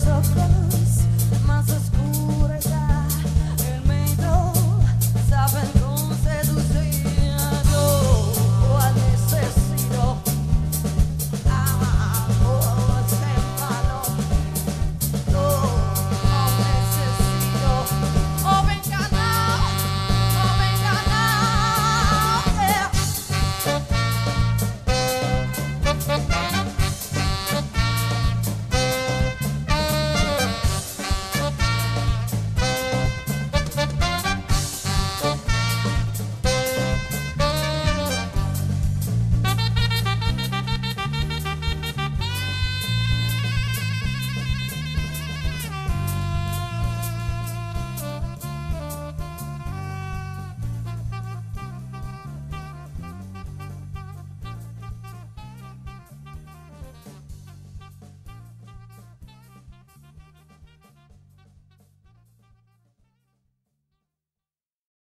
because of